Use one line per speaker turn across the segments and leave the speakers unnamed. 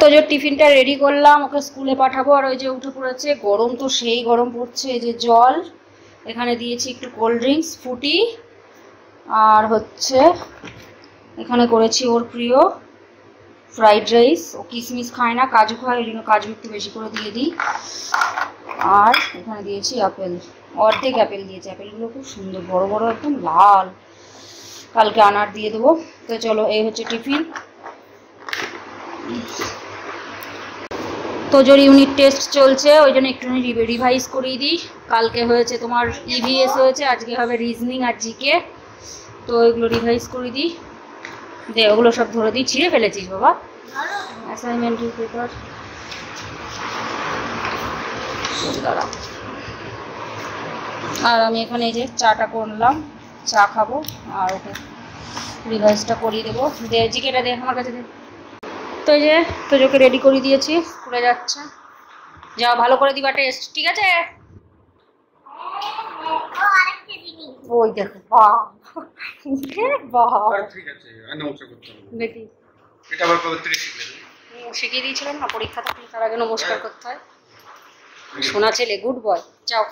তো যে টিফিনটা রেডি করলাম, ওকে স্কুলে পাঠাবো। আর ওই যে উঠে পড়েছে, গরম তো সেই গরম পড়ছে, এই যে জল। এখানে দিয়েছি একটু কোল্ড ড্রিঙ্কস ফুটি। আর হচ্ছে, এখানে করেছি ওর প্রিয় ফ্রাইড রাইস ও কিশমিশ খায় না, কাজু খায়, ওই জন্য কাজু একটু বেশি করে দিয়ে দিই। আর এখানে দিয়েছি আপেল। অর্ধেক অ্যাপেল দিয়েছি। অ্যাপেলগুলো খুব সুন্দর, বড় বড় একদম লাল। কালকে আনার দিয়ে দেবো। তো চলো, এই হচ্ছে টিফিন। তোজোর ইউনিট টেস্ট চলছে, ওই জন্য একটুখানি রিভাইজ করিয়ে দিই। কালকে হয়েছে তোমার ইভিএস হয়েছে, আজকে হবে রিজনিং আর জিকে তো ওইগুলো রিভাইজ করে দিই। দে, ওগুলো সব ধরে দিই। ছিঁড়ে ফেলেছিস, বাবা। অ্যাসাইনমেন্টের পেপার দাঁড়া। আর আমি এখানে এই যে চাটা করলাম, চা খাব, আর ওকে রিভাইজটা করিয়ে দেবো। দে জিকেটা দে, আমার কাছে দে। তো যে তোজোকে রেডি করে দিয়েছি স্কুলে যাচ্ছে। যাও ভালো করে দিবা টেস্ট ঠিক আছে? ওই দেখো ও শিখিয়ে দিয়েছিলাম না পরীক্ষা তার আগে নমস্কার করতে হয়। সোনা ছেলে গুড বয় যাও।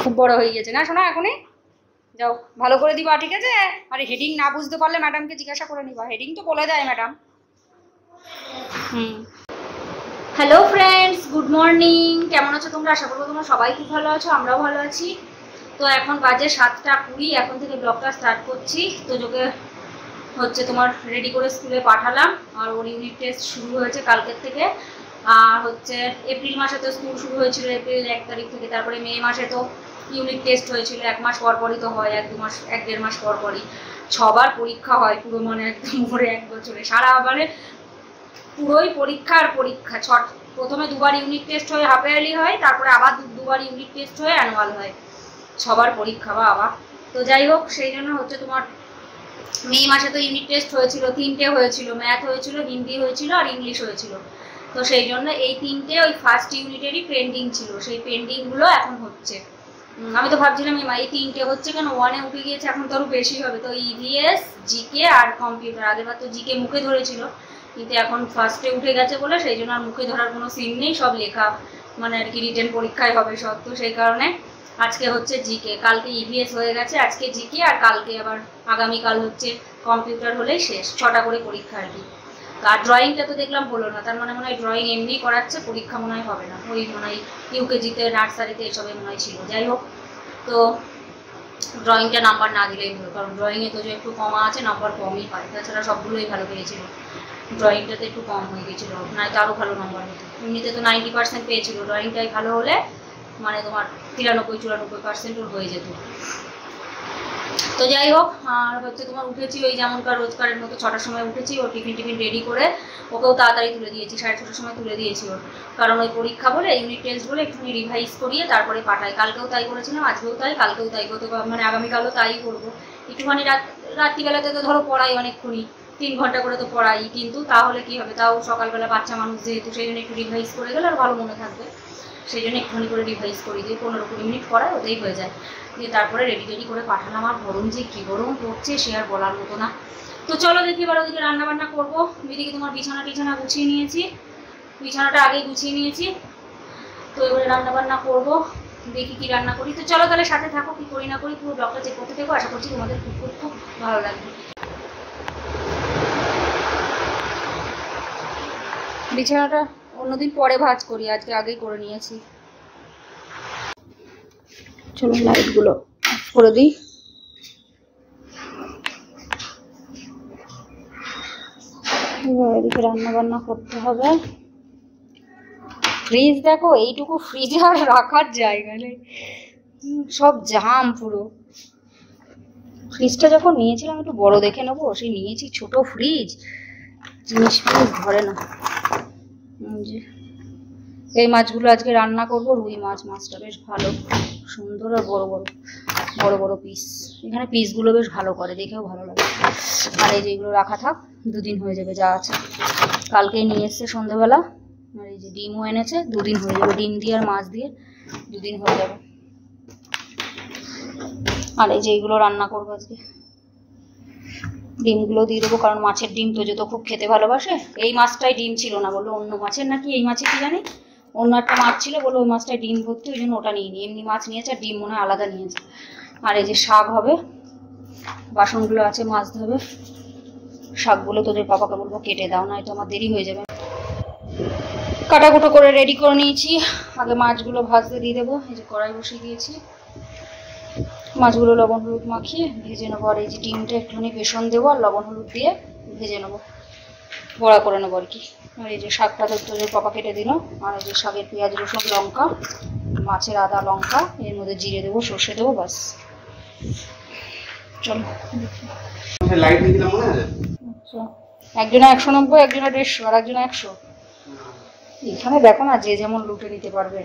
খুব বড় হয়ে গেছে। না সোনা এখনই? যাও, ভালো করে দিবা, ঠিক আছে? আরে হেডিং না বুঝতে পারলে ম্যাডামকে জিজ্ঞাসা করে নিবা। হেডিং তো বলে দেয় madam hello friends good morning কেমন আছো তোমরা? আশা করব তোমরা সবাই খুব ভালো আছো, আমরাও ভালো আছি। তো এখন বাজে সাতটা কুড়ি, এখন থেকে ব্লগটা স্টার্ট করছি। তো যোগে হচ্ছে তোমার রেডি করে স্কুলে পাঠালাম। আর ওর ইউনিট টেস্ট শুরু হয়েছে কালকের থেকে। আর হচ্ছে এপ্রিল মাসে তো স্কুল শুরু হয়েছিল, এপ্রিল এক তারিখ থেকে। তারপরে মে মাসে তো ইউনিট টেস্ট হয়েছিল, এক মাস পর পরই তো হয়, এক দু মাস, এক দেড় মাস পর পরই ছবার পরীক্ষা হয় পুরো মানে একদম ভরে এক বছরে। সারা মানে পুরোই পরীক্ষার পরীক্ষা। ছ, প্রথমে দুবার ইউনিট টেস্ট হয়ে হাফ ইয়ারলি হয়, তারপরে আবার দুবার ইউনিট টেস্ট হয়ে অ্যানুয়াল হয়। ছবার পরীক্ষা বা আবার। তো যাই হোক, সেই জন্য হচ্ছে তোমার মে মাসে তো ইউনিট টেস্ট হয়েছিল, তিনটে হয়েছিল। ম্যাথ হয়েছিল, হিন্দি হয়েছিল, আর ইংলিশ হয়েছিল। তো সেই জন্য এই তিনটে ওই ফার্স্ট ইউনিটেরই পেন্ডিং ছিল। সেই পেন্ডিংগুলো এখন হচ্ছে। আমি তো ভাবছিলাম এমা এই তিনটে হচ্ছে কেন? ওয়ানে উঠে গিয়েছে, এখন তো আরও বেশি হবে। তো ইভিএস জিকে আর কম্পিউটার আগেরবার তো জিকে মুখে ধরেছিল, কিন্তু এখন ফার্স্টে উঠে গেছে বলে সেই জন্য আর মুখে ধরার কোনো সিন নেই। সব লেখা মানে আর কি রিটেন পরীক্ষায় হবে সব। তো সেই কারণে আজকে হচ্ছে জিকে কালকে ইভিএস হয়ে গেছে, আজকে জিকে আর কালকে আবার আগামীকাল হচ্ছে কম্পিউটার হলেই শেষ। ছটা করে পরীক্ষা আর কি। আর ড্রয়িংটা তো দেখলাম হলো না। তার মানে মনে হয় ড্রয়িং এমনি করাচ্ছে, পরীক্ষা মনে হয় হবে না। ওই মনে হয় ইউকেজিতে নার্সারিতে এসবে মনে হয় ছিল। যাই হোক, তো ড্রয়িংটা নাম্বার না দিলেই হলো কারণ ড্রয়িংয়ে তো যে একটু কমা আছে নাম্বার কমই পায় তাছাড়া সবগুলোই ভালো পেয়েছিল। ড্রয়িংটাতে একটু কম হয়ে গেছিল। নয়তো আরও ভালো নাম্বার হতো। এমনিতে তো নাইনটি পার্সেন্ট পেয়েছিলো। ড্রয়িংটাই ভালো হলে মানে তোমার তিরানব্বই, চুরানব্বই পার্সেন্ট ওর হয়ে যেত। তো যাই হোক, আর হচ্ছে তোমার উঠেছি ওই যেমনকার রোজকারের মতো ছটার সময় উঠেছি ও টিফিন টিফিন রেডি করে ওকেও তাড়াতাড়ি তুলে দিয়েছি, সাড়ে ছটার সময় তুলে দিয়েছি ওর। কারণ ওই পরীক্ষা বলে ইউনিট টেস্ট বলে একটুখানি রিভাইজ করিয়ে তারপরে পাঠাই কালকেও তাই করেছিলাম, আজকেও তাই, কালকেও তাই গত মানে আগামীকালও তাই করব। একটুখানি রাত, রাত্রিবেলাতে তো ধরো পড়াই অনেকক্ষণই, তিন ঘণ্টা করে তো পড়াই, কিন্তু তাহলে কি হবে? তাও সকালবেলা বাচ্চা মানুষ যেহেতু, সেই জন্য একটু রিভাইজ করে গেলে আর ভালো মনে থাকবে। সেই জন্য একটুখানি করে রিভাইজ করি দিয়ে পনেরো কুড়ি মিনিট পড়ায় ওতেই হয়ে যায়। দিয়ে তারপরে রেডি টেডি করে পাঠালাম, আর গরম যে কী গরম পড়ছে সে আর বলার মতো না। তো চলো দেখি এবার ওদিকে রান্নাবান্না করব। এদিকে তোমার বিছানা টিছানা গুছিয়ে নিয়েছি। বিছানাটা আগেই গুছিয়ে নিয়েছি। তো এবারে রান্নাবান্না করব। দেখি কি রান্না করি। তো চলো তাহলে সাথে থাকো, কি করি না করি, পুরো ব্লগটা চেক করতে থাকো। আশা করছি তোমাদের খুব খুব খুব ভালো লাগবে। বিছানাটা অন্যদিন পরে ভাজ করি, আজকে আগেই করে নিয়েছি। চলো লাইটগুলো করে দিই। এদিকে রান্না বান্না করতে হবে। ফ্রিজ দেখো, এইটুকু ফ্রিজে আর রাখার জায়গা নেই। সব জাম পুরো। ফ্রিজটা যখন নিয়েছিলাম, একটু বড় দেখে নেব, সেই নিয়েছি ছোট ফ্রিজ জিনিস ফ্রিজ ধরে না। এই মাছগুলো আজকে রান্না করব, রুই মাছ, মাছটা বেশ ভালো, সুন্দর আর বড় বড় বড় বড় পিস এখানে পিসগুলো বেশ ভালো করে, দেখেও ভালো লাগে। আর এই যেগুলো রাখা থাক, দুদিন হয়ে যাবে, যা আছে। কালকেই নিয়ে এসছে সন্ধ্যেবেলা আর এই যে ডিমও এনেছে, দুদিন হয়ে যাবে, ডিম দিয়ে আর মাছ দিয়ে দুদিন হয়ে যাবে। আর এই যে এইগুলো রান্না করব আজকে। ডিমগুলো দিয়ে দেবো, কারণ মাছের ডিম তো তো খুব খেতে ভালোবাসে। এই মাছটাই ডিম ছিল না, বলল অন্য মাছের নাকি, এই মাছে কি জানি? অন্য একটা মাছ ছিল, বলল ওই মাছটায় ডিম ভর্তি, ওই জন্য ওটা নিয়ে এমনি মাছ নিয়েছে, আর ডিম মনে হয় আলাদা নিয়েছে। আর এই যে শাক হবে, বাসনগুলো আছে, মাছ ধোবে। শাকগুলো তোদের পাপাকে বলব কেটে দাও না এটা আমার দেরি হয়ে যাবে। কাটাকুটো করে রেডি করে নিয়েছি। আগে মাছগুলো ভাজতে দিয়ে দেবো, এই যে কড়াই বসিয়ে দিয়েছি। মাছগুলো লবণ হলুদ মাখিয়ে ভেজে নেব। আর এই যে ডিমটা একটুখানি বেসন দেবো আর লবণ হলুদ দিয়ে ভেজে নেব। বড়া করে নেব আর কি। আর এই যে শাক পাতা তোদের পাপা কেটে দিল। আর এই যে শাকের পেঁয়াজ রসুন লঙ্কা মাছের আদা লঙ্কা এর মধ্যে জিরে দেবো সর্ষে দেবো বাস চলো। আচ্ছা। একজনে একশো নব্বই একজনে দেড়শো আর একজনে একশো। এখানে দেখো না যে যেমন লুটে নিতে পারবে।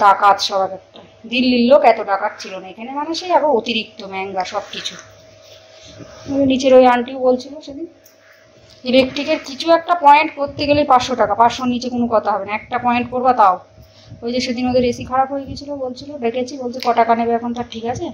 ডাকাত সব এক একটা দিল্লির লোক এত টাকার ছিল না। এখানে মানে সেই আবার অতিরিক্ত ম্যাঙ্গা সব কিছু নিচের ওই আন্টিও বলছিল সেদিন ইলেকট্রিকের কিছু একটা পয়েন্ট করতে গেলে পাঁচশো টাকা পাঁচশো নিচে কোনো কথা হবে না। একটা পয়েন্ট করবা তাও। ওই যে সেদিন ওদের এসি খারাপ হয়ে গেছিল, বলছিল, ডেকেছি, বলছে, ক টাকা নেবে এখন? তার ঠিক আছে।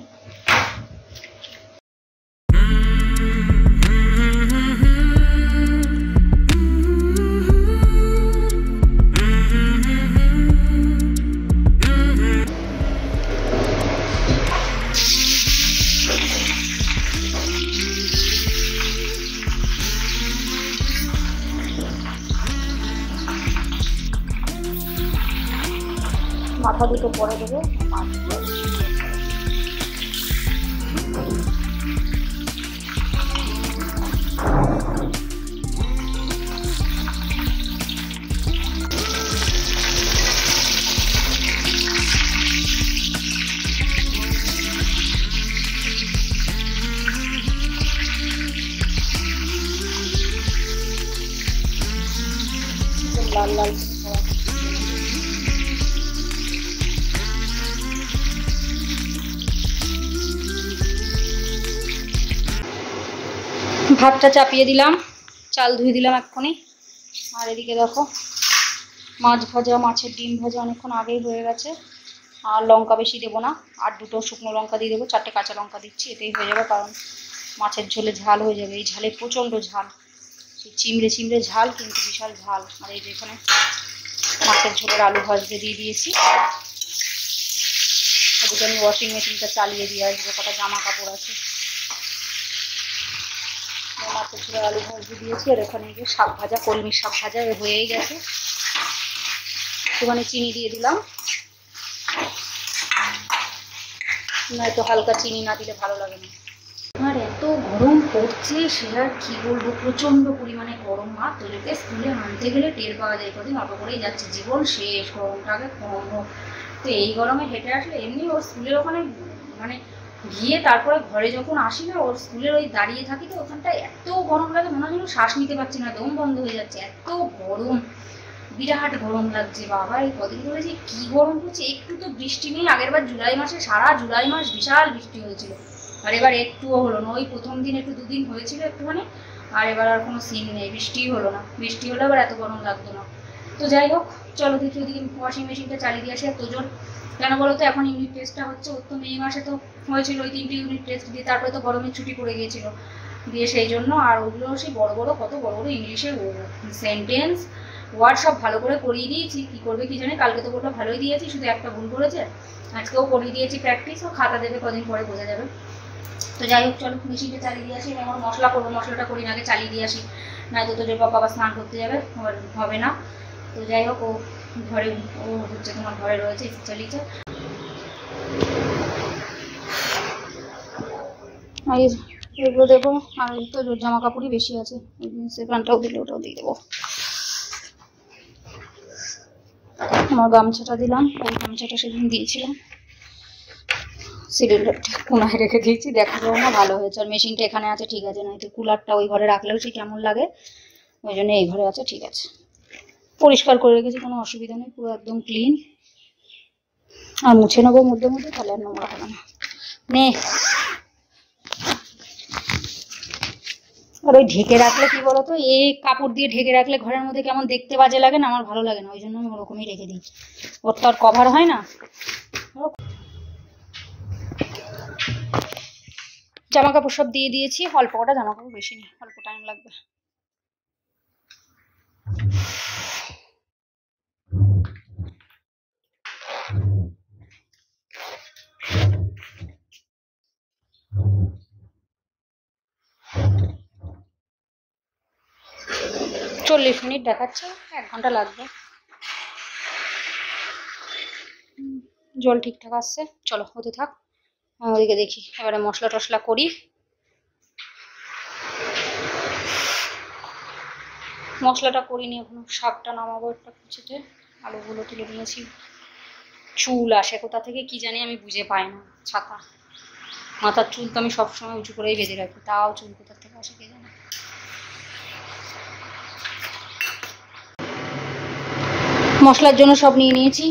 ভাতটা চাপিয়ে দিলাম। চাল ধুয়ে দিলাম এক্ষুনি। আর এদিকে দেখো, মাছ ভাজা, মাছের ডিম ভাজা অনেকক্ষণ আগেই হয়ে গেছে। আর লঙ্কা বেশি দেবো না। আর দুটো শুকনো লঙ্কা দিয়ে দেবো। চারটে কাঁচা লঙ্কা দিচ্ছি, এতেই হয়ে যাবে। কারণ মাছের ঝোলে ঝাল হয়ে যাবে। এই ঝালে প্রচণ্ড ঝাল। চিমড়ে চিমড়ে ঝাল, কিন্তু বিশাল ঝাল। আর এই যে এখানে মাছের ঝোলের আলু ভাজতে দিয়ে দিয়েছি। ওদিকে আমি ওয়াশিং মেশিনটা চালিয়ে দিয়ে আসব কটা জামা কাপড় আছে। মাছের ঝোলে আলু ভাজতে দিয়েছি আর ওখানে গিয়ে শাক ভাজা, কলমি শাক ভাজা হয়েই গেছে। একটুখানি চিনি দিয়ে দিলাম। নয়তো হালকা চিনি না দিলে ভালো লাগে না। আর এত গরম পড়ছে, সে আর কি বলব প্রচণ্ড পরিমাণে গরম। আর তোদেরকে স্কুলে আনতে গেলে টের পাওয়া যায়, কদিন অটো করেই যাচ্ছে, জীবন শেষ, গরমটাকে কমবো তো এই গরমে হেঁটে আসলে এমনি ওর স্কুলের ওখানে মানে গিয়ে তারপরে ঘরে যখন আসি না, ওর স্কুলের ওই দাঁড়িয়ে থাকি তো ওখানটায় এত গরম লাগে, মনে হয় শ্বাস নিতে পারছি না, দম বন্ধ হয়ে যাচ্ছে, এত গরম, বিরাট গরম লাগছে, বাবা, এই কদিন ধরে যে কি গরম পড়ছে, একটু তো বৃষ্টি নেই, আগের বার জুলাই মাসে, সারা জুলাই মাস বিশাল বৃষ্টি হয়েছিল আর এবার একটুও হলো না, ওই প্রথম দিন একটু দুদিন হয়েছিল একটুখানি, আর এবার আর কোনো সিন নেই, বৃষ্টিই হলো না, বৃষ্টি হলে আবার এত গরম লাগতো না। তো যাই হোক, চলো দেখি ওদিকে ওয়াশিং মেশিনটা চালিয়ে দিয়ে আসি। আর তোজন, কেন বলো তো এখন ইউনিট টেস্টটা হচ্ছে, ওর তো মে মাসে তো হয়েছিল ওই তিনটে ইউনিট টেস্ট দিয়ে, তারপরে তো গরমের ছুটি পড়ে গিয়েছিল। দিয়ে সেই জন্য আর ওগুলো সেই বড় বড়, কত বড় বড় ইংলিশের সেন্টেন্স ওয়ার্ড সব ভালো করে করিয়ে দিয়েছি, কী করবে কি জানে, কালকে তো বলল ভালোই দিয়েছি, শুধু একটা ভুল করেছে, আজকেও করিয়ে দিয়েছি প্র্যাকটিস ও খাতা দেবে কদিন পরে, বোঝা যাবে। তো যাই হোক, চলো মেশিনটা চালিয়ে দিয়ে আসি আমি আমার মশলা করব, মশলাটা করি না আগে চালিয়ে দিয়ে আসি নয়তো তোদের বাবা স্নান করতে যাবে হবে না। তো যাই হোক, ও ঘরে, ও হচ্ছে তোমার ঘরে রয়েছে চালিয়েছে আর এগুলো দেবো আর তো জামা কাপড়ই বেশি আছে। সেখানটাও দিলে, ওটাও দিয়ে দেবো। আমার গামছাটা দিলাম, ওই গামছাটা সেদিন দিয়েছিলাম। সিলিন্ডারটা কোনায় রেখে দিয়েছি, দেখা যাবে না, ভালো হয়েছে। আর মেশিনটা এখানে আছে, ঠিক আছে, নয়তো কুলারটা ওই ঘরে রাখলেও সে কেমন লাগে, ওই জন্য এই ঘরে আছে, ঠিক আছে। পরিষ্কার করে রেখেছি, কোনো অসুবিধা নেই, পুরো একদম ক্লিন আর মুছে নেব মধ্যে মধ্যে, তাহলে আর নোংরা হবে না। আর ওই ঢেকে রাখলে কি বলতো এই কাপড় দিয়ে ঢেকে রাখলে ঘরের মধ্যে কেমন দেখতে বাজে লাগে না, আমার ভালো লাগে না, ওই জন্য আমি ওরকমই রেখে দিই। ওর তো আর কভার হয় না। জামা কাপড় সব দিয়ে দিয়েছি, অল্প কটা জামা কাপড় বেশি নেই, অল্প টাইম লাগবে। চল্লিশ মিনিট দেখাচ্ছে, এক ঘণ্টা লাগবে। জল ঠিকঠাক আসছে, চলো হতে থাক। ওদিকে দেখি, এবারে মশলা টশলা করি। মশলাটা করিনি এখনও, শাকটা নামাবো একটা কুচিতে। আলুগুলো তুলে নিয়েছি। চুল আসে কোথা থেকে কি জানি আমি বুঝে পাই না, ছাতা। মাথার চুল তো আমি সবসময় উঁচু করেই বেঁধে রাখি, তাও চুল কোথা থেকে আসে কে জানে। মশলার জন্য সব নিয়ে নিয়েছি।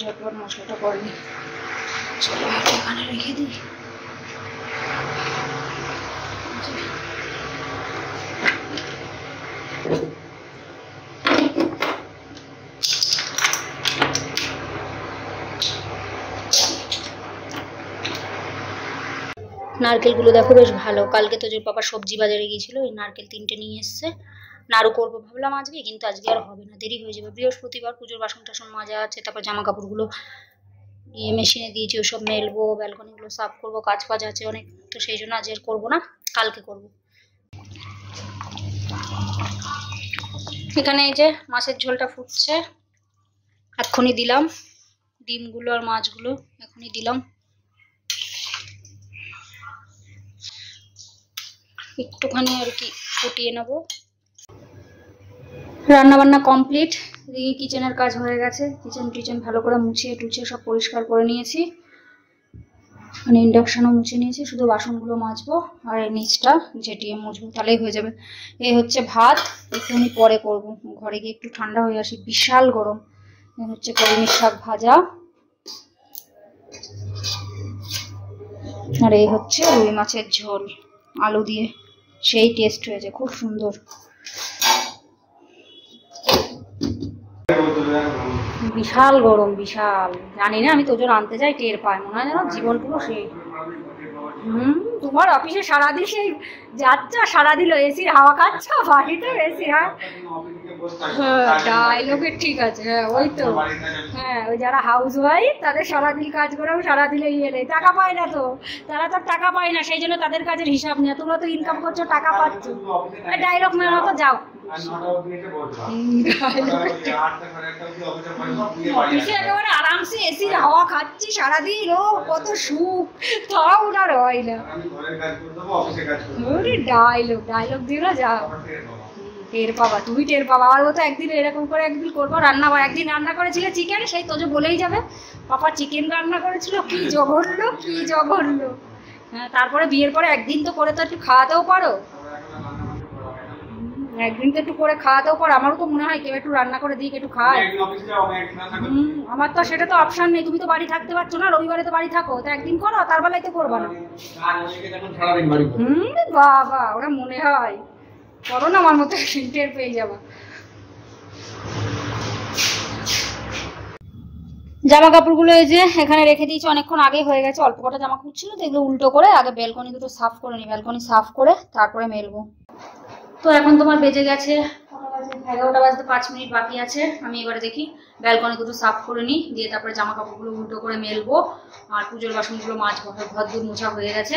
ঝটপট মশলাটা চলো এখানে রেখে দিই। নারকেলগুলো দেখো বেশ ভালো। কালকে তো যে বাবা সবজি বাজারে গিয়েছিল ওই নারকেল তিনটে নিয়ে এসছে। নাড়ু করব। ভাবলাম আজকে, কিন্তু আজকে আর হবে না, দেরি হয়ে যাবে। বৃহস্পতিবার পুজোর বাসন টাসন মাজা আছে, তারপর জামা কাপড়গুলো নিয়ে মেশিনে দিয়েছি, ওসব মেলবো, ব্যালকনিগুলো সাফ করব কাজ ফাজ আছে অনেক, তো সেই জন্য আজ আর করব না, কালকে করব। এখানে এই যে মাছের ঝোলটা ফুটছে, এক্ষুনি দিলাম। ডিমগুলো আর মাছগুলো এখনই দিলাম। একটুখানি আর কি ফুটিয়ে নেব। রান্না বান্না কমপ্লিট। এদিকে কিচেনের কাজ হয়ে গেছে। কিচেন টিচেন ভালো করে মুছিয়ে টুছিয়ে সব পরিষ্কার করে নিয়েছি। মানে ইন্ডাকশানও মুছে নিয়েছি। শুধু বাসনগুলো মাজবো আর এই নিচটা ঝেটিয়ে মুছবো। তাহলেই হয়ে যাবে। এই হচ্ছে ভাত। একটুখানি পরে করব। ঘরে গিয়ে একটু ঠান্ডা হয়ে আসি। বিশাল গরম। হচ্ছে কলমির শাক ভাজা। আর এই হচ্ছে রুই মাছের ঝোল। আলু দিয়ে। সেই টেস্ট হয়েছে। খুব সুন্দর। বিশাল গরম, বিশাল। জানি না, আমি তোজন আনতে যাই টের পাই মনে হয় যেন জীবন পুরো সেই হুম? তোমার অফিসে সারাদিন সেই যাচ্ছ সারাদিন এসির হাওয়া খাচ্ছ? বাড়িতে এসি হ্যাঁ? ডায়লগের ঠিক আছে হ্যাঁ ওই তো। হ্যাঁ ওই যারা হাউস ওয়াইফ তাদের সারাদিন কাজ করেও সারাদিনে ইয়ে নেই টাকা পায় না তো। তারা তো টাকা পায় না, সেই জন্য তাদের কাজের হিসাব নেই। তোমরা তো ইনকাম করছ, টাকা পাচ্ছ। ডায়লগ মেলা তো যাও। একেবারে আরামসে এসির হাওয়া খাচ্ছি, সারাদিন, ও, কত সুখ। তাও ওনার হয় না। ওরে ডায়লগ ডায়লগ দিও না যাও। টের পাবা তুমি টের পাবা। আমার মতো একদিন এরকম করে একদিন করব রান্না একদিন রান্না করেছিলে চিকেন সেই বলেই যাবে। পাপা চিকেন রান্না করেছিল কি জঘন্য কি জঘন্য। হ্যাঁ তারপরে বিয়ের পরে একদিন তো করে তো একটু খাওয়াতেও পারো। একদিন তো একটু করে খাওয়া খাওয়াতেও কর আমারও তো মনে হয় কেউ একটু রান্না করে দিই একটু খায়। হুম, আমার তো সেটা তো অপশন নেই। তুমি তো বাড়ি থাকতে পারছ না রবিবারে তো বাড়ি থাকো। তো একদিন করো তার বেলায় তো করবা না। হুম বাবা ওরা মনে হয়। করো না আমার মতো টের পেয়ে যাবা। জামা কাপড়গুলো এই যে এখানে রেখে দিয়েছি অনেকক্ষণ আগে হয়ে গেছে অল্প কটা জামা কাপড় ছিল তো এগুলো উল্টো করে আগে বেলকনি দুটো সাফ করে নিই বেলকনি সাফ করে তারপরে মেলবো। তো এখন তোমার বেজে গেছে? এগারোটা বাজতে পাঁচ মিনিট বাকি আছে। আমি এবারে দেখি ব্যালকনি দুটো সাফ করে নিই, দিয়ে তারপরে জামা কাপড়গুলো উল্টো করে মেলবো। আর পুজোর বাসনগুলো মাছ, ঘর দূর মোছা হয়ে গেছে।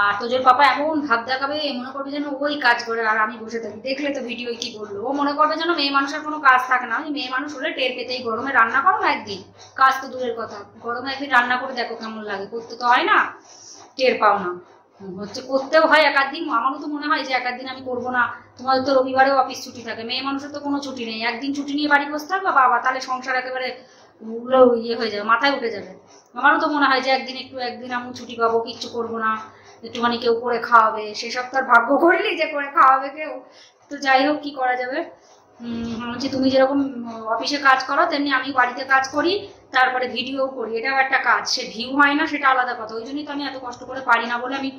আর তোজোর পাপা এমন ভাব দেখাবে মনে করবে যেন ওই কাজ করে আর আমি বসে থাকি। দেখলে তো ভিডিও কি করল ও মনে করবে যেন মেয়ে মানুষের কোনো কাজ থাকে না। মেয়ে মানুষ হলে টের পেতেই গরমে রান্না করো না একদিন? কাজ তো দূরের কথা। গরমে একদিন রান্না করে দেখো কেমন লাগে। করতে তো হয় না, টের পাও না। হচ্ছে, করতেও হয় এক দিন আমারও তো মনে হয় যে এক দিন আমি করব না। তোমাদের তো রবিবারেও অফিস ছুটি থাকে। মেয়ে মানুষের তো কোনো ছুটি নেই। একদিন ছুটি নিয়ে বাড়ি বসতে হবে বাবা? তাহলে সংসার একেবারে ইয়ে হয়ে যাবে, মাথায় উঠে যাবে। আমারও তো মনে হয় যে একদিন একটু, একদিন আমি ছুটি পাবো, কিচ্ছু করব না। একটুখানি কেউ করে খাওয়াবে। সেসব তো আর ভাগ্য করলি যে করে খাওয়াবে কেউ। তো যাই হোক, কি করা যাবে? হচ্ছে তুমি যেরকম অফিসে কাজ করো, তেমনি আমি বাড়িতে কাজ করি, তারপরে ভিডিও করি। এটাও একটা কাজ, সে ভিউ হয় না, সেটা আলাদা কথা। ওই জন্যই তো আমি এত কষ্ট করে পারি না বলে আমি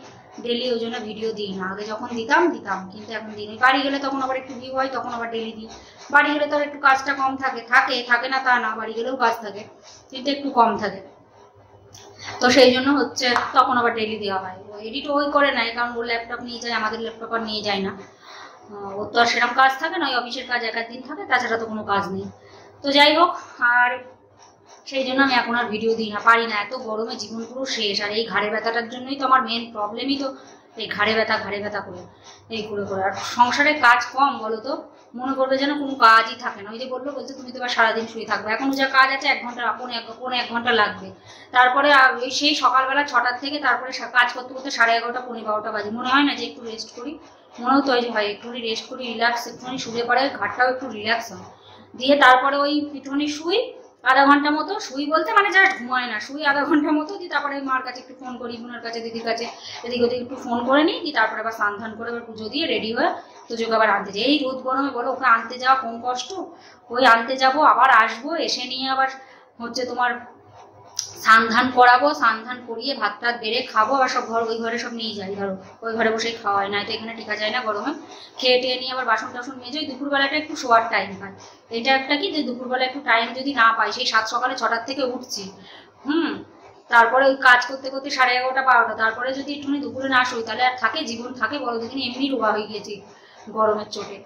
ডেলি ওই জন্য ভিডিও দিই না। আগে যখন দিতাম দিতাম, কিন্তু এখন দিই না। বাড়ি গেলে তখন আবার একটু ভিউ হয়, তখন আবার ডেলি দিই। বাড়ি গেলে তো একটু কাজটা কম থাকে থাকে থাকে না তা না, বাড়ি গেলেও কাজ থাকে, কিন্তু একটু কম থাকে। তো সেই জন্য হচ্ছে, তখন আবার ডেলি দেওয়া হয়। এডিট ওই করে নেয়, কারণ ওর ল্যাপটপ নিয়ে যায়, আমাদের ল্যাপটপ আর নিয়ে যায় না। আহ, ওর তো আর সেরকম কাজ থাকে না ওই অফিসের কাজ এক দিন থাকে তাছাড়া তো কোনো কাজ নেই। তো যাই হোক আর সেই জন্য আমি এখন আর ভিডিও দিই না পারি না এত গরমে জীবন পুরো শেষ আর এই ঘাড়ে ব্যথাটার জন্যই তো আমার মেন প্রবলেমই তো এই ঘাড়ে ব্যথা ঘাড়ে ব্যথা করে এই করে করে। আর সংসারে কাজ কম বলো তো মনে করবে যেন কোনো কাজই থাকে না। ওই যে বলল বলছে তুমি তো এবার সারাদিন শুয়ে থাকবে। এখন যা কাজ আছে এক ঘণ্টা পৌনে এক পৌনে এক ঘণ্টা লাগবে। তারপরে ওই সেই সকালবেলা ছটার থেকে তারপরে কাজ করতে করতে সাড়ে এগারোটা পনেরো বারোটা বাজে। মনে হয় না যে একটু রেস্ট করি। মনে তৈরি হয় একটুখানি রেস্ট করি রিল্যাক্স একটুখানি শুয়ে পড়ে ঘাটটাও একটু রিল্যাক্স হয়। দিয়ে তারপরে ওই একটুখানি শুই, আধা ঘণ্টা মতো শুই বলতে মানে জাস্ট ঘুমায় না, শুই আধা ঘণ্টা মতো, দিয়ে তারপরে মার কাছে একটু ফোন করি, বোনের কাছে, দিদির কাছে, এদিক ওদিক একটু ফোন করে নিই, দিয়ে তারপরে আবার স্নান ধান করে আবার পুজো দিয়ে রেডি হয়ে তোজোকে আবার আনতে যাই। এই রোদ গরমে বলো, ওকে আনতে যাওয়া কম কষ্ট, ওই আনতে যাব, আবার আসব, এসে নিয়ে আবার হচ্ছে তোমার স্নান করাবো স্নান ধান করিয়ে ভাত টাত বেড়ে খাব, আবার সব ঘর, ওই ঘরে সব নিয়ে যাই। ধরো, ওই ঘরে বসেই খাওয়া হয় না তো এখানে টিকা যায় না গরমে। খেয়ে টেয়ে নিয়ে আবার বাসন টাসন মেজে ওই দুপুরবেলাটা একটু শোয়ার টাইম পাই। এটা একটা কি যে দুপুরবেলা একটু টাইম যদি না পাই, সেই সাত সকালে ছটার থেকে উঠছি। হুম, তারপরে ওই কাজ করতে করতে সাড়ে এগারোটা, বারোটা। তারপরে যদি একটুখানি দুপুরে না শুই, তাহলে আর থাকে, জীবন থাকে বড় দিন এমনি রোগা হয়ে গিয়েছি গরমের চোটে।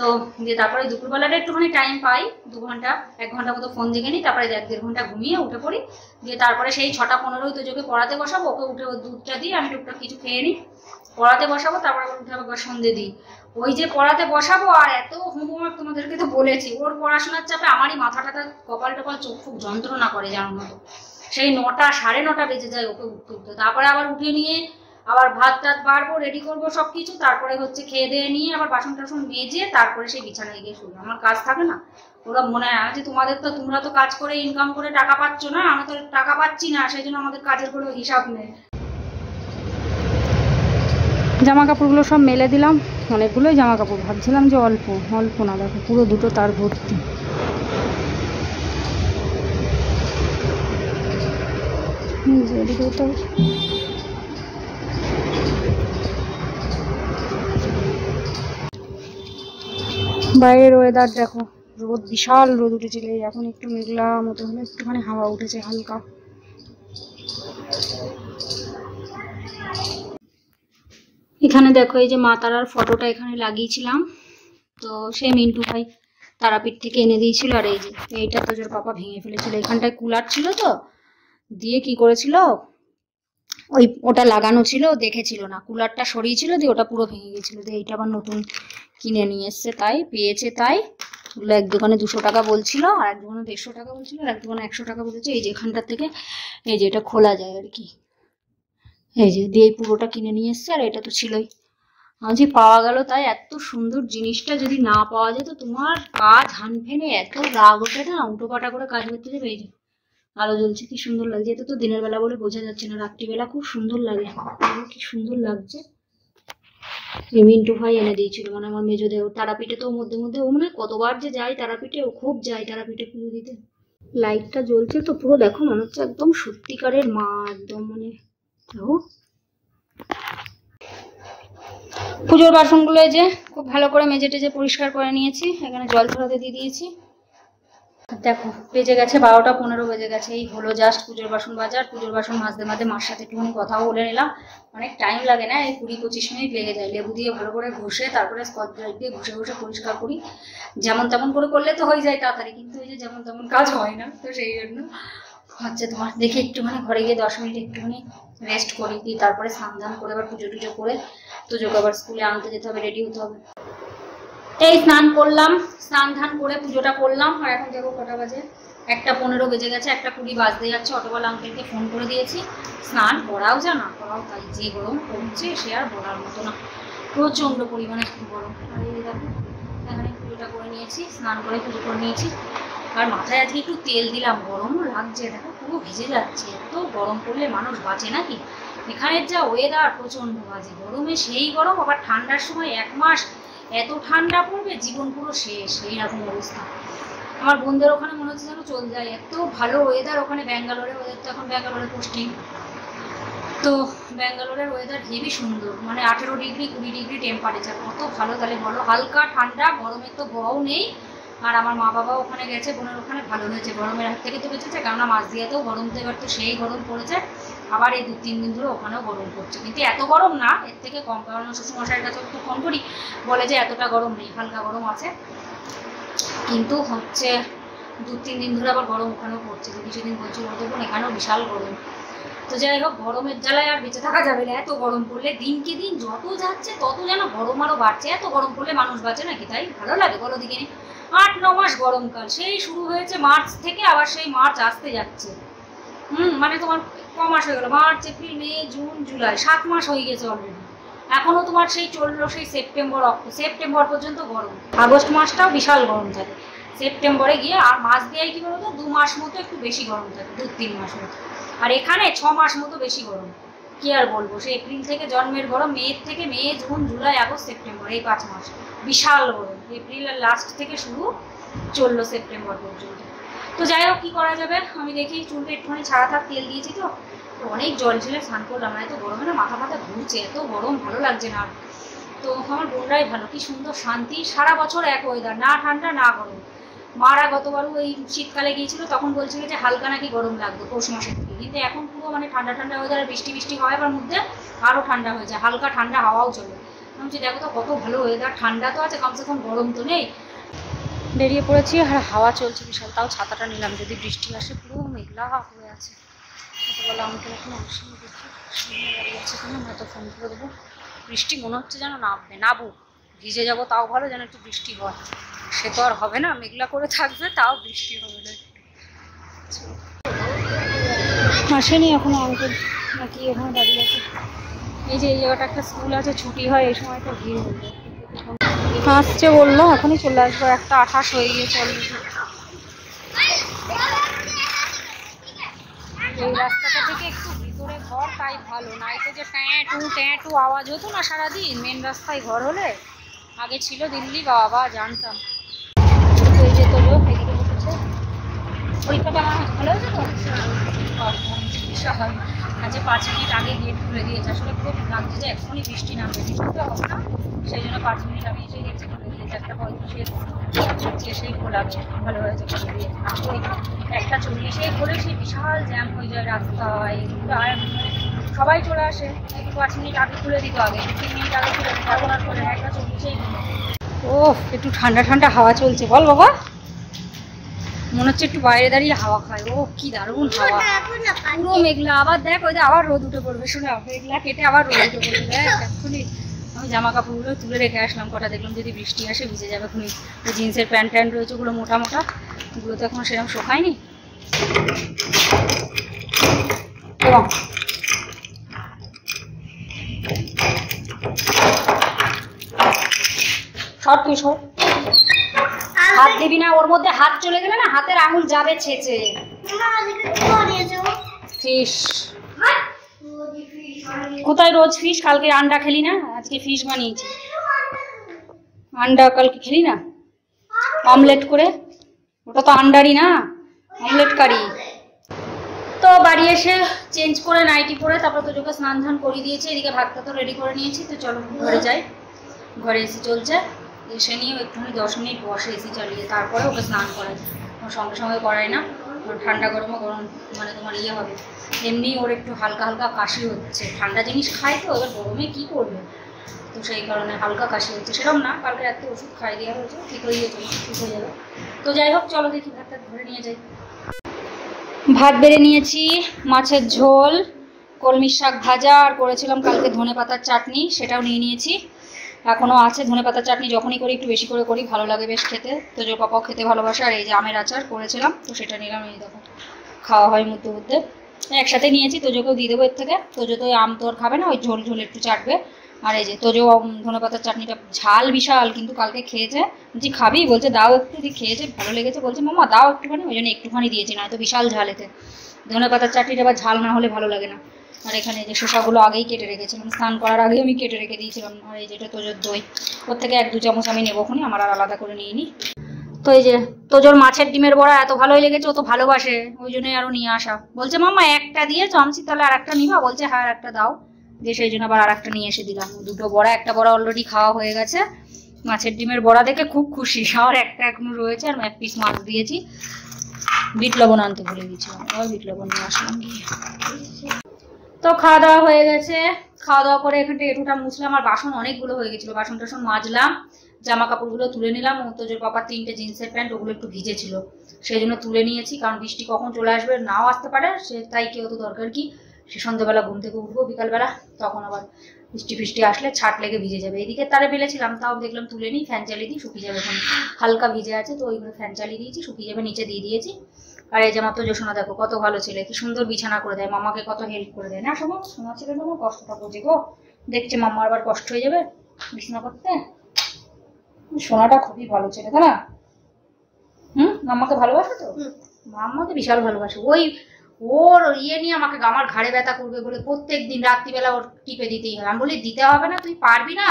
তো দিয়ে তারপরে দুপুরবেলাটা একটুখানি টাইম পাই, দু ঘণ্টা, এক ঘণ্টা মতো ফোন দেখে নিই, তারপরে এক দেড় ঘণ্টা ঘুমিয়ে উঠে পড়ি। দিয়ে তারপরে সেই ছটা পনেরোই তো যোগে পড়াতে বসাবো, ওকে উঠে দুধটা দিয়ে আমি টুকটাক কিছু খেয়ে নিই, পড়াতে বসাবো, তারপরে উঠে আবার সন্ধে দিই। ওই যে পড়াতে বসাবো আর এত হোমওয়ার্ক তোমাদেরকে তো বলেছি, ওর পড়াশোনার চাপে আমারই মাথা টাথা কপাল টপাল চোখ খুব যন্ত্রণা করে জানার মতো সেই নটা, সাড়ে নটা বেজে যায় ওকে উঠতে উঠতে। তারপরে আবার উঠে নিয়ে আবার ভাত টাত বাড়বো রেডি করব সব কিছু তারপরে হচ্ছে খেয়ে দিয়ে নিয়ে আবার বাসন টাসন মেজে তারপরে সেই বিছানায় গিয়ে শুরু আমার কাজ থাকে না। ওরা মনে হয় যে তোমাদের তো তোমরা তো কাজ করে ইনকাম করে টাকা পাচ্ছ না আমি তো টাকা পাচ্ছি না সেই জন্য আমাদের কাজের কোনো হিসাব নেই।
জামা কাপড়গুলো সব মেলে দিলাম অনেকগুলোই জামা কাপড় ভাবছিলাম যে অল্প অল্প না দেখো পুরো দুটো তার ভর্তি। হুম, যে এদিকেও বাইরের ওয়েদার দেখো, রোদ, বিশাল রোদ উঠেছিল এখন একটু মেঘলা মতো হলে একটুখানি হাওয়া উঠেছে হালকা।
এখানে দেখো এই যে মা তারার ফটোটা এখানে লাগিয়েছিলাম, তো সে মিন্টু ভাই তারাপীঠ থেকে এনে দিয়েছিল, আর এই যে এইটা তো জোর পাপা ভেঙে ফেলেছিল, এখানটায় কুলার ছিল তো, দিয়ে কি করেছিল? ওই ওটা লাগানো ছিল, দেখেছিল না। কুলারটা সরিয়েছিল দিয়ে ওটা পুরো ভেঙে গেছিল। দিয়ে এইটা আবার নতুন কিনে নিয়ে এসছে তাই, পেয়েছে তাই। ওগুলো এক দোকানে দুশো টাকা বলছিল, আর এক দোকানে দেড়শো টাকা বলছিল, আর এক দোকানে একশো টাকা বলেছে। এই যে এখানটার থেকে, এই যে এটা খোলা যায় আর কি। এই যে দিয়ে পুরোটা কিনে নিয়ে এসছে, আর এটা তো ছিলই। যে পাওয়া গেল তাই, এত সুন্দর জিনিসটা যদি না পাওয়া যেত, তোমার কাজ হান ফেনে এত রাগ ওঠে না উল্টো করে কাজ করতে যাবে। এই যে আলো জ্বলছে, কি সুন্দর লাগছে। এটা তো দিনের বেলা বলে বোঝা যাচ্ছে না, রাত্রিবেলা খুব সুন্দর লাগে। কি সুন্দর লাগছে। মিন্টু ভাই এনে দিয়েছিল মানে আমার মেজো দেও। তারাপীঠে তো মধ্যে মধ্যে ও মানে কতবার যে যায় তারাপীঠে, ও খুব যায় তারাপীঠে পুজো দিতে। লাইটটা জ্বলছে তো, পুরো দেখো, মনে হচ্ছে একদম সত্যিকারের মা, একদম মানে দেখো। পুজোর বাসনগুলো যে, খুব ভালো করে মেজে টেজে পরিষ্কার করে নিয়েছি। এখানে জল ছড়াতে দিয়ে দিয়েছি। দেখো, বেজে গেছে বারোটা পনেরো, বেজে গেছে। এই হলো জাস্ট পুজোর বাসন বাজার। পুজোর বাসন মাঝে মাঝে মার সাথে একটুখানি কথাও বলে নিলাম। অনেক টাইম লাগে না, এই কুড়ি পঁচিশ মিনিট লেগে যায়। লেবু দিয়ে ভালো করে ঘষে, তারপরে স্কচ ব্রাইট দিয়ে ঘষে ঘষে পরিষ্কার করি। যেমন তেমন করে করলে তো হয়ে যায় তাড়াতাড়ি, কিন্তু ওই যে যেমন তেমন কাজ হয় না, তো সেই জন্য হচ্ছে তোমার দেখি একটুখানি ঘরে গিয়ে দশ মিনিট একটুখানি রেস্ট করি দিই তারপরে স্নান ধান করে আবার পুজো টুজো করে তোজোকে আবার স্কুলে আনতে যেতে হবে রেডি হতে হবে। এই স্নান করলাম, স্নান ধান করে পুজোটা করলাম, আর এখন যাব কটা বাজে। একটা পনেরো বেজে গেছে, একটা কুড়ি বাজতে যাচ্ছে, অটোওয়ালা আঙ্কেলকে ফোন করে দিয়েছি। স্নান করাও যা না করাও তাই, যে গরম পড়ছে সে আর বলার মতো না। প্রচণ্ড পরিমাণে গরম। আর এই দেখো, এখানে পুজোটা করে নিয়েছি, স্নান করে পুজো করে নিয়েছি। আর মাথায় আজকে একটু তেল দিলাম গরমও লাগছে, দেখো পুরো ভিজে যাচ্ছে, এত গরম পড়লে মানুষ বাঁচে নাকি? এখানের যা ওয়েদার প্রচণ্ড বাজে, গরমে সেই গরম, আবার ঠান্ডার সময় এক মাস এত ঠান্ডা পড়বে, জীবন পুরো শেষ, এইরকম অবস্থা। আমার বোনদের ওখানে মনে হচ্ছে যেন চলে যায়। এত ভালো ওয়েদার ওখানে ব্যাঙ্গালোরে ওদের তো এখন ব্যাঙ্গালোরে পোস্টিং তো ব্যাঙ্গালোরের ওয়েদার হেবি সুন্দর মানে আঠেরো ডিগ্রি কুড়ি ডিগ্রি টেম্পারেচার কত ভালো তাহলে বলো? হালকা, ঠান্ডা গরমের তো গও নেই। আর আমার মা বাবা ওখানে গেছে, বোনের ওখানে ভালো হয়েছে। গরমের হাত থেকে তো বেঁচেছে, কেননা মাছ দিয়েতেও গরম তো, এবার তো সেই গরম পড়েছে। আবার এই দু, তিন দিন ধরে ওখানেও গরম পড়ছে। কিন্তু এত গরম না, এর থেকে কম। কারণ শ্বশুরমশাইয়ের কাছে একটু ফোন করি, বলে যে এতটা গরম নেই, হালকা গরম আছে। কিন্তু হচ্ছে দু, তিন দিন ধরে আবার গরম ওখানেও পড়ছে। তো কিছুদিন বলছি, ওর দেখুন, এখানেও বিশাল গরম। তো যাই হোক, গরমের জ্বালায় আর বেঁচে থাকা যাবে না। এত গরম পড়লে দিনকে দিন যত যাচ্ছে, তত যেন গরম আরও বাড়ছে। এত গরম পড়লে মানুষ বাঁচে নাকি, তাই? ভালো লাগে বলো দিকে? আট, ন মাস গরমকাল। সেই শুরু হয়েছে মার্চ থেকে, আবার সেই মার্চ আসতে যাচ্ছে। হুম মানে তোমার মাস হয়ে গেল। March, April, May, June, July, সাত মাস হয়ে গেছে অলরেডি এখনও তোমার সেই চলল সেই সেপ্টেম্বর সেপ্টেম্বর পর্যন্ত গরম। আগস্ট মাসটাও বিশাল গরম থাকে। সেপ্টেম্বরে গিয়ে আর মাস দিয়ে কী বলতো? দু মাস মতো একটু বেশি গরম থাকে, দু, তিন মাস মতো। আর এখানে ছ মাস মতো বেশি গরম। কি আর বলব? সে এপ্রিল থেকে জন্মের গরম, মে থেকে May, June, July, August, September, এই পাঁচ মাস। বিশাল গরম। এপ্রিলের লাস্ট থেকে শুরু চলল সেপ্টেম্বর পর্যন্ত। তো যাই হোক, কী করা যাবে? আমি দেখি চুলটা একটুখানি ছাড়া থাক, তেল দিয়েছি তো। অনেক জল ঢেলে স্নান করলাম না এত গরমে না, মাথা মাথা ঘুরছে, এত গরম, ভালো লাগছে না। তো আমার বোনরাই ভালো, কি সুন্দর শান্তি, সারা বছর এক ওয়েদার না ঠান্ডা, না গরম। মারা গতবারও এই শীতকালে গিয়েছিল, তখন বলছিল যে হালকা নাকি গরম লাগবে পৌষ মাসের থেকে কিন্তু এখন পুরো মানে ঠান্ডা ঠান্ডা ওয়েদার বৃষ্টি বৃষ্টি আবার মধ্যে আরও ঠান্ডা হয়ে যায়, হালকা ঠান্ডা হাওয়াও চলে। আমি দেখো তো কত ভালো ওয়েদার ঠান্ডা তো আছে, কমসে কম গরম তো নেই। বেরিয়ে পড়েছি আর হাওয়া চলছে বিশাল, তাও ছাতাটা নিলাম। যদি বৃষ্টি আসে পুরো মেঘলা হয়ে আছে। আমাকে এখন আসেনি দেখি দাঁড়িয়ে আছে কেন হয়তো ফোন করে দেবো। বৃষ্টি মনে হচ্ছে যেন নামবে নাবুক ভিজে যাব, তাও ভালো যেন একটু বৃষ্টি হয়। সে তো আর হবে না, মেঘলা করে থাকবে, তাও বৃষ্টি হবে না। আসেনি এখনও আঙ্কেল নাকি এখানে দাঁড়িয়ে আছে। এই যে এই জায়গাটা একটা স্কুল আছে, ছুটি হয়, এই সময় সময়টা ভিড় হয়ে যায় আসছে বলল, এখনই চলে আসব, একটা আঠাশ হয়ে গিয়েছে অলরেডি এই রাস্তাটা থেকে একটু ভিতরে ঘর, তাই ভালো। নাইতে যে ট্যাঁ টু ট্যাঁ টু আওয়াজ হতো না সারাদিন মেন রাস্তায় ঘর হলে? আগে ছিল দিল্লি, বাবা, জানতাম। এই যে তোলো, এদিকে বসেছে। পরীক্ষাটা আমার ভালো হয়েছে তো? আজকে পাঁচ মিনিট আগে গেট খুলে দিয়েছে। আসলে খুব লাগছে যে এখনই বৃষ্টি নামবে। বৃষ্টি তো হবে না। সেই জন্য পাঁচ মিনিট আগে এসে গেছে। খুলে দিয়েছে একটা পঁয়ত্রিশের সেই খোলা ভালো হয়েছে খুলে দিয়েছে ওই একটা চল্লিশে খোলে সেই বিশাল জ্যাম হয়ে যায় রাস্তায়। আর সবাই চলে আসে। একটু পাঁচ মিনিট আগে খুলে দিত আগে। দু তিন মিনিট আগে খুলে দিত। এখন আর করে একটা চল্লিশেই ও একটু ঠান্ডা ঠান্ডা হাওয়া চলছে। বল বাবা। মনে হচ্ছে একটু বাইরে দাঁড়িয়ে হাওয়া খায়। ও কি দারুণ হাওয়া। পুরো মেঘলা। আবার দেখ ওই যে আবার রোদ উঠে পড়বে। শোনা মেঘলা কেটে আবার রোদ উঠে পড়বে। দেখ এক্ষুনি আমি জামা কাপড়গুলো তুলে রেখে আসলাম। কটা দেখলাম যদি বৃষ্টি আসে ভিজে যাবে ওই জিন্সের প্যান্ট ট্যান্ট রয়েছে ওগুলো মোটা মোটা। ওগুলো তো এখন সেরকম শোকায়নি। এবং তুই হাত দিবি না ওর মধ্যে হাত চলে গেলে না হাতের আঙুল যাবে ছেঁচে। ফিশ কোথায় রোজ ফিশ কালকে আন্ডা খেলি না? আজকে ফিশ বানিয়েছি। আন্ডা কালকে খেলি না? অমলেট করে? ওটা তো আন্ডারই না। Omelette curry. তো বাড়ি এসে চেঞ্জ করে নাইটি পরে তারপর তোজোকে স্নান ধান করিয়ে দিয়েছি। এদিকে ভাতটা তো রেডি করে নিয়েছি। তো চলো ঘরে যাই। ঘরে এসি চলছে। এসে নিয়ে একটুখানি দশ মিনিট বসে এসি চালিয়ে তারপরে ওকে স্নান করাই। সঙ্গে সঙ্গে করাই না। ঠান্ডা গরমে গরম মানে তোমার ইয়ে হবে। এমনি ওর একটু হালকা হালকা কাশি হচ্ছে। ঠান্ডা জিনিস খায় তো, এবার গরমে কী করবে? তো সেই কারণে হালকা কাশি হচ্ছে। সেরকম না, কালকে রাত্রে ওষুধ খাই দেওয়া হয়েছে, ঠিক হয়ে যাবে ঠিক হয়ে যাবে। তো যাই হোক, চলো দেখি ভাতটা ধরে নিয়ে যাই। ভাত বেড়ে নিয়েছি, মাছের ঝোল, কলমির শাক ভাজা, আর করেছিলাম কালকে ধনে পাতার চাটনি, সেটাও নিয়ে নিয়েছি। এখনও আছে ধনে পাতার চাটনি, যখনই করি একটু বেশি করে করি, ভালো লাগে বেশ খেতে। তো জোর পাপাও খেতে ভালোবাসে, আর এই যে আমের আচার করেছিলাম, তো সেটা নিলাম, এই দেখো। খাওয়া হয় মধ্যে মধ্যে একসাথে নিয়েছি, তোজোকেও দিয়ে দেবো এর থেকে। তোজো তো আম তো আর খাবে না, ওই ঝোল ঝোল একটু চাটবে। আর এই যে তোজো ধনে পাতার চাটনিটা ঝাল বিশাল, কিন্তু কালকে খেয়েছে। যে খাবি? বলছে, দাও একটু। দিয়ে খেয়েছে, ভালো লেগেছে। বলছে মামা দাও একটুখানি। ওই জন্য একটুখানি দিয়েছি না তো বিশাল ঝাল এতে। ধনে পাতার চাটনিটা আবার ঝাল না হলে ভালো লাগে না। আর এখানে যে শসাগুলো আগেই কেটে রেখেছিলাম, স্নান করার আগেই আমি কেটে রেখে দিয়েছিলাম। আর এই যেটা তোজোর দই, ওর থেকে এক দু চামচ আমি নেব খুনি আমার আর আলাদা করে নিয়ে নিই তো এই যে তোজোর মাছের ডিমের বড়া এত ভালোই লেগেছে, ও তো ভালোবাসে, ওই জন্যই আরও নিয়ে আসা। বলছে মামা একটা দিয়ে চামচি, তাহলে আর একটা নিবা? বলছে হ্যাঁ আর একটা দাও। দিয়ে সেই জন্য আবার আর একটা নিয়ে এসে দিলাম। দুটো বড়া, একটা বড়া অলরেডি খাওয়া হয়ে গেছে। মাছের ডিমের বড়া দেখে খুব খুশি। আর একটা এখনও রয়েছে, আর এক পিস মাছ দিয়েছি। বিট লবণ আনতে ভুলে গেছিলাম আবার বিট লবণ নিয়ে আসলাম গিয়ে। তো খাওয়া দাওয়া হয়ে গেছে। খাওয়া দাওয়া করে এখানটা এটুটা মুছলাম, আর বাসন অনেকগুলো হয়ে গেছিল। বাসন টাসন মাজলাম। জামা কাপড়গুলো তুলে নিলাম তোজোর পাপার তিনটে জিন্সের প্যান্ট, ওগুলো একটু ভিজে ছিল সেই জন্য তুলে নিয়েছি, কারণ বৃষ্টি কখন চলে আসবে নাও আসতে পারে সে তাই কেউ তো দরকার কি? সে সন্ধ্যাবেলা ঘুম থেকে উঠবো, বিকালবেলা, তখন আবার বৃষ্টি ফিষ্টি আসলে ছাট লেগে ভিজে যাবে। এদিকে তারে ফেলেছিলাম তাও দেখলাম তুলে নিই ফ্যান চালিয়ে দিই, শুকিয়ে যাবে এখন। হালকা ভিজে আছে, তো ওইগুলো ফ্যান চালিয়ে দিয়েছি, শুকিয়ে যাবে, নিচে দিয়ে দিয়েছি। আর এই জামা তো যোশোনা দেখো কত ভালো ছেলে, কি সুন্দর বিছানা করে দেয়, মামাকে কত হেল্প করে দেয়। না শোনো শোনা ছেলে তোমার কষ্টটা বোঝে গো। দেখছে মামা আবার কষ্ট হয়ে যাবে বিছানা করতে? সোনাটা খুবই ভালো ছেলে তাই না? হুম? মাম্মাকে ভালোবাসো তো? মাম্মাকে বিশাল ভালোবাসে। ওই ওর ইয়ে নিয়ে আমাকে আমার ঘাড়ে ব্যথা করবে বলে প্রত্যেক দিন রাত্রিবেলা ওর টিপে দিতেই হবে আমি বলি দিতে হবে না তুই পারবি না।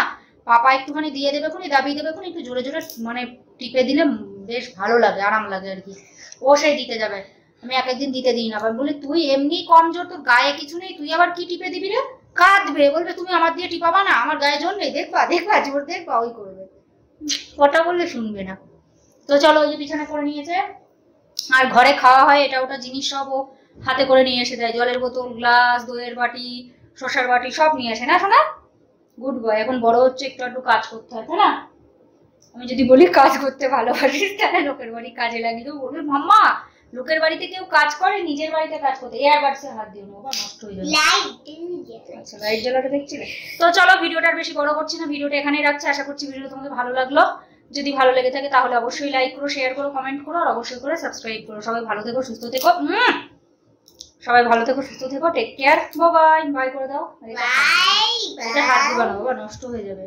পাপা একটুখানি দিয়ে দেবে খুনি দাবিয়ে দেবে খুনি একটু জোরে জোরে মানে টিপে দিলে বেশ ভালো লাগে আরাম লাগে আর কি। ও সেই দিতে যাবে। আমি এক একদিন দিতে দিই না। আমি বলি তুই এমনি কমজোর তোর গায়ে কিছু নেই তুই আবার কি টিপে দিবি রে? কাঁদবে বলবে তুমি আমার দিয়ে টিপাবা না আমার গায়ে জোর নেই দেখবা দেখবা জোর দেখবা ওই করবে। কথা বললে শুনবে না। তো চলো ওই যে বিছানা করে নিয়েছে। আর ঘরে খাওয়া হয়, এটা ওটা জিনিস সব ও হাতে করে নিয়ে এসে দেয়। জলের বোতল, গ্লাস, দইয়ের বাটি, শসার বাটি সব নিয়ে আসে। না শোনা? গুড বয় এখন বড় হচ্ছে, একটু একটু কাজ করতে হয়, তাই না? আমি যদি বলি কাজ করতে ভালোবাসিস, তাহলে লোকের বাড়ি কাজে লাগিয়ে দেবো। বলবে, মাম্মা লোকের বাড়িতে কেউ কাজ করে নিজের বাড়িতে কাজ করতে। এয়ার বাডসে হাত দিও না বাবা নষ্ট হয়ে যাবে। আচ্ছা লাইট জ্বালাটা দেখছিলে তো চলো ভিডিওটা আর বেশি বড় করছি না ভিডিওটা এখানেই রাখছি। আশা করছি ভিডিওটা তোমাদের ভালো লাগল। যদি ভালো লেগে থাকে তাহলে অবশ্যই লাইক করো শেয়ার করো কমেন্ট করো আর অবশ্যই করে সাবস্ক্রাইব করো। সবাই ভালো থেকো সুস্থ থেকো! সবাই ভালো থেকো সুস্থ থেকো। টেক কেয়ার বাই বাই করে দাও। এটা হাত দিবা না বাবা নষ্ট হয়ে যাবে।